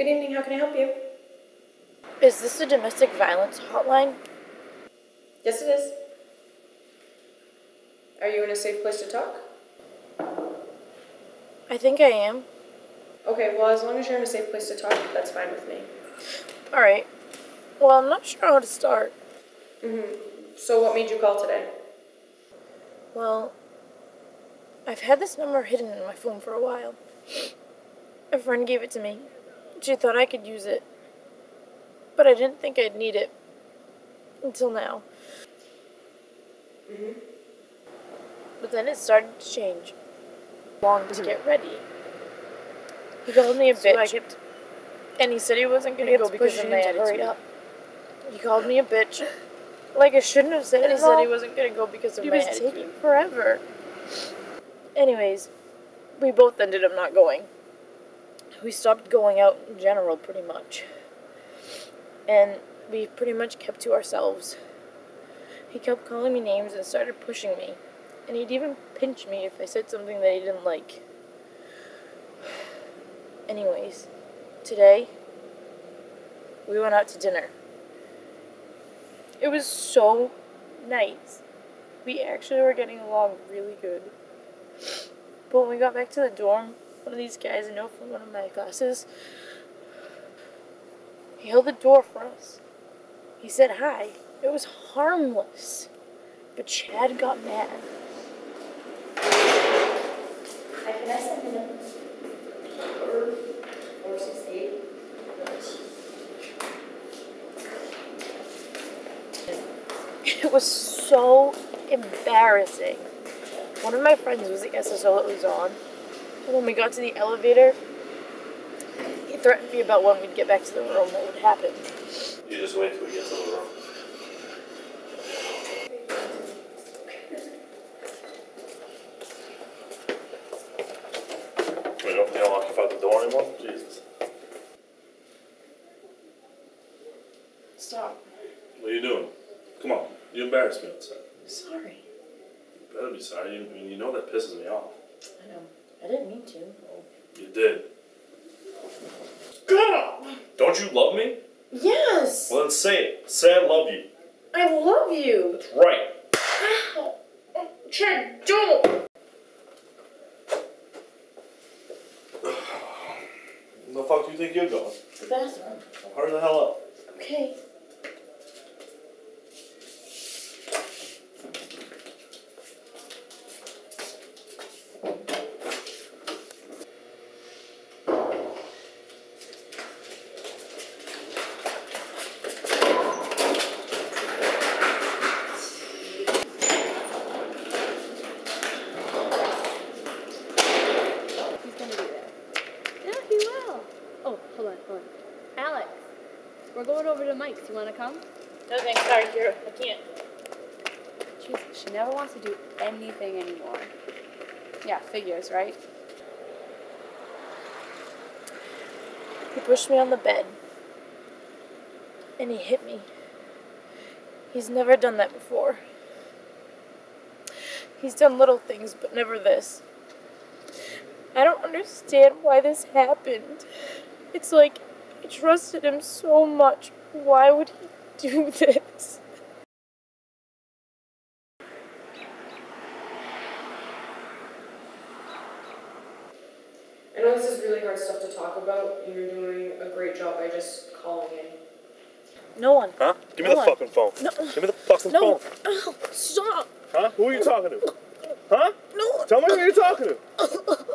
Good evening, how can I help you? Is this a domestic violence hotline? Yes, it is. Are you in a safe place to talk? I think I am. Okay, well, as long as you're in a safe place to talk, that's fine with me. Alright. Well, I'm not sure how to start. Mm-hmm. So, what made you call today? Well, I've had this number hidden in my phone for a while. A friend gave it to me. She thought I could use it. But I didn't think I'd need it. Until now. Mm-hmm. But then it started to change. Long to get ready. He called me a bitch. Kept, and he said he wasn't gonna go because of my attitude. Up. He called me a bitch. Like I shouldn't have said it. He said he wasn't gonna go because of He my was attitude. taking forever. Anyways, we both ended up not going. We stopped going out in general, pretty much. And we pretty much kept to ourselves. He kept calling me names and started pushing me. And he'd even pinch me if I said something that he didn't like. Anyways, today we went out to dinner. It was so nice. We actually were getting along really good. But when we got back to the dorm, one of these guys I know from one of my classes, he held the door for us. He said hi. It was harmless. But Chad got mad. I send in a or four six eight? It was so embarrassing. One of my friends was the SSO that was on. And when we got to the elevator, he threatened me about when we'd get back to the room what would happen. You just wait till we get to the room. We don't, they don't occupy the door anymore? Jesus. Stop. What are you doing? Come on, you embarrassed me outside. Sorry. You better be sorry. You, I mean, you know that pisses me off. I know. I didn't mean to. You did. God! Don't you love me? Yes! Well, then say it. Say I love you. I love you! Right. Oh, Chad, don't! The fuck do you think you're going? The bathroom. Well, hurry the hell up. Okay. He's gonna be there. Yeah, he will. Oh, hold on, hold on. Alex, we're going over to Mike's. You wanna come? No thanks, sorry, Kira. I can't. Jeez, she never wants to do anything anymore. Yeah, figures, right? He pushed me on the bed. And he hit me. He's never done that before. He's done little things, but never this. I don't understand why this happened. It's like I trusted him so much. Why would he do this? I know this is really hard stuff to talk about, and you're doing a great job by just calling in. No one. Huh? Give me the Hold on. fucking phone. No. Give me the fucking No. phone. Oh, stop. Huh? Who are you talking to? Huh? No. Tell me who you're talking to.